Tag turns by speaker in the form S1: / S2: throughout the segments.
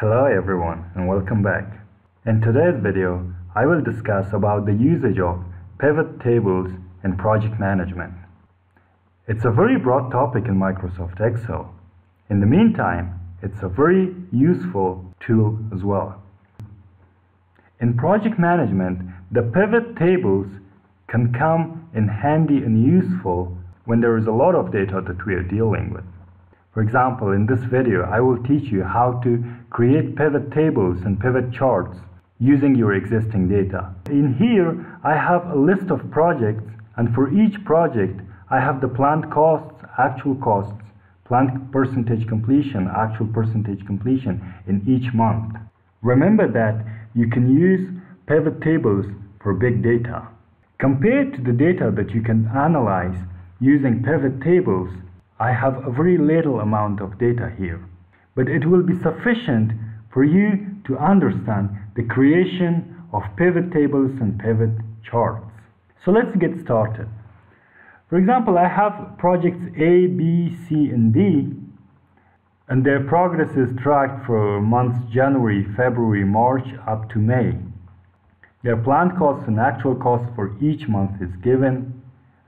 S1: Hello everyone and welcome back. In today's video, I will discuss about the usage of pivot tables in project management. It's a very broad topic in Microsoft Excel. In the meantime, it's a very useful tool as well. In project management, the pivot tables can come in handy and useful when there is a lot of data that we are dealing with. For example, in this video, I will teach you how to create pivot tables and pivot charts using your existing data. In here, I have a list of projects and for each project, I have the planned costs, actual costs, planned percentage completion, actual percentage completion in each month. Remember that you can use pivot tables for big data. Compared to the data that you can analyze using pivot tables, I have a very little amount of data here, but it will be sufficient for you to understand the creation of pivot tables and pivot charts. So let's get started. For example, I have projects A, B, C, and D, and their progress is tracked for months January, February, March up to May. Their planned costs and actual costs for each month is given,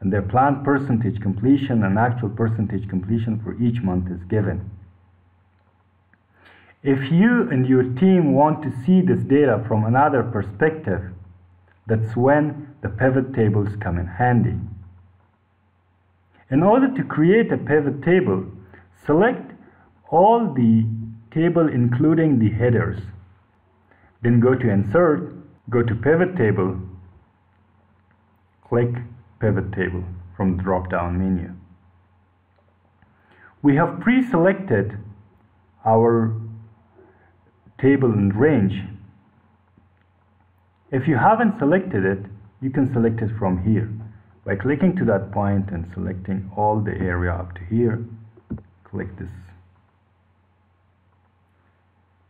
S1: and their planned percentage completion and actual percentage completion for each month is given. If you and your team want to see this data from another perspective, that's when the pivot tables come in handy. In order to create a pivot table, select all the table including the headers. Then go to Insert, go to Pivot Table, click Pivot Table from the drop-down menu. We have pre-selected our table and range. If you haven't selected it, you can select it from here by clicking to that point and selecting all the area up to here. Click this.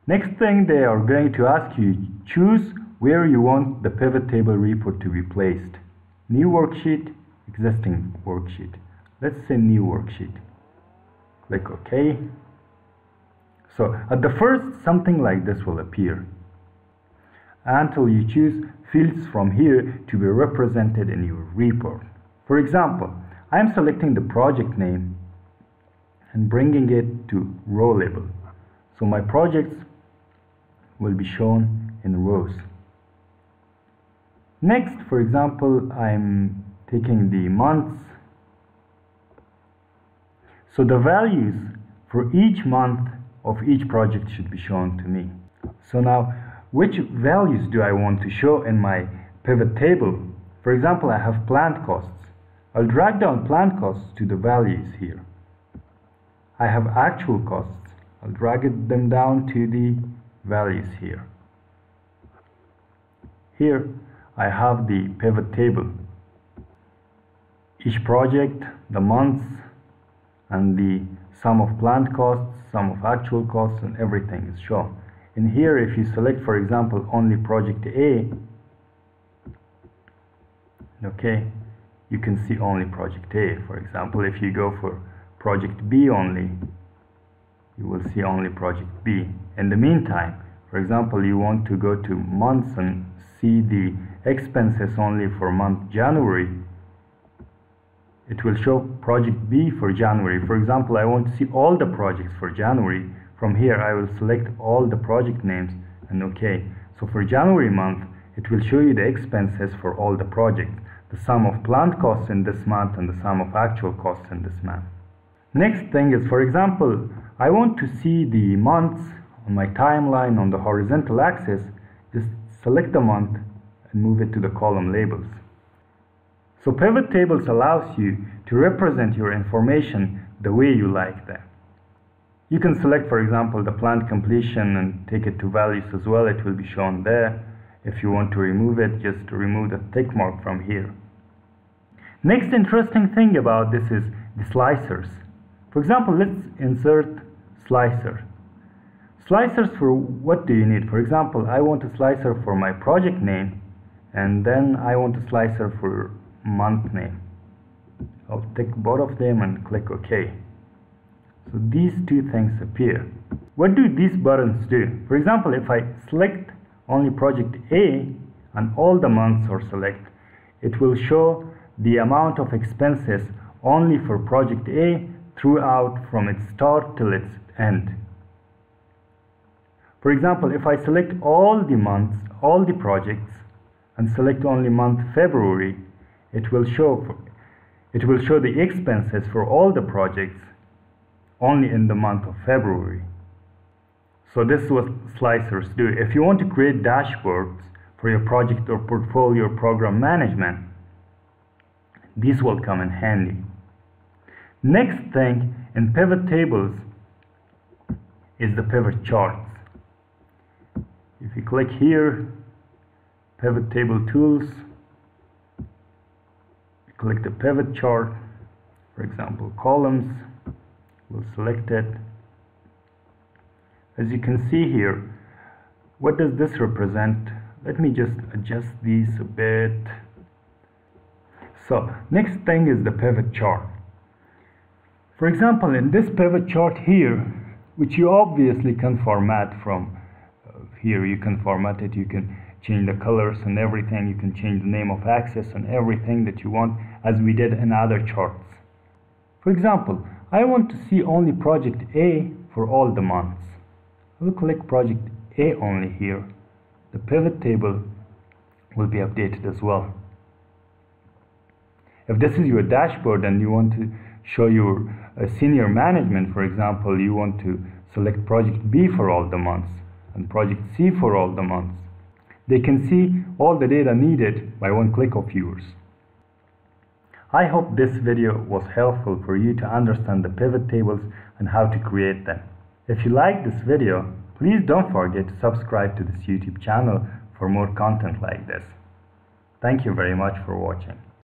S1: Next thing they are going to ask you, choose where you want the pivot table report to be placed. New worksheet, existing worksheet. Let's say new worksheet. Click OK. So at the first, something like this will appear until you choose fields from here to be represented in your report. For example, I am selecting the project name and bringing it to row label. So my projects will be shown in rows. Next, for example, I'm taking the months. So the values for each month of each project should be shown to me. So now, which values do I want to show in my pivot table? For example, I have planned costs. I'll drag down planned costs to the values here. I have actual costs. I'll drag them down to the values here. Here, I have the pivot table. Each project, the months, and the sum of planned costs, sum of actual costs, and everything is shown. In here, if you select, for example, only project A, okay, you can see only project A. For example, if you go for project B only, you will see only project B. In the meantime, for example, you want to go to months and see the expenses only for month January, it will show project B for January. For example, I want to see all the projects for January. From here, I will select all the project names and OK. So for January month, it will show you the expenses for all the projects, the sum of planned costs in this month and the sum of actual costs in this month. Next thing is, for example, I want to see the months on my timeline on the horizontal axis. Just select the month and move it to the column labels. So pivot tables allows you to represent your information the way you like them. You can select, for example, the planned completion and take it to values as well. It will be shown there. If you want to remove it, just remove the tick mark from here. Next interesting thing about this is the slicers. For example, let's insert slicer. Slicers for what do you need? For example, I want a slicer for my project name and then I want a slicer for month name. I'll take both of them and click OK. So these two things appear. what do these buttons do? For example, if I select only project A and all the months are select, it will show the amount of expenses only for project A throughout from its start till its end. For example, if I select all the months, all the projects, and select only month February, it will show it will show the expenses for all the projects only in the month of February. So this is what slicers do. If you want to create dashboards for your project or portfolio program management, these will come in handy. Next thing in pivot tables is the pivot charts. If you click here, pivot table tools, click the pivot chart, for example, columns, we'll select it. As you can see here, what does this represent? Let me just adjust these a bit. So next thing is the pivot chart. For example, in this pivot chart here, which you obviously can format from uh, here, you can format it, you can change the colors and everything, you can change the name of axis and everything that you want as we did in other charts. For example, I want to see only project A for all the months. I will click project A only here. The pivot table will be updated as well. If this is your dashboard and you want to show your uh, senior management, for example, you want to select project B for all the months and project C for all the months. They can see all the data needed by one click of yours. I hope this video was helpful for you to understand the pivot tables and how to create them. If you like this video, please don't forget to subscribe to this YouTube channel for more content like this. Thank you very much for watching.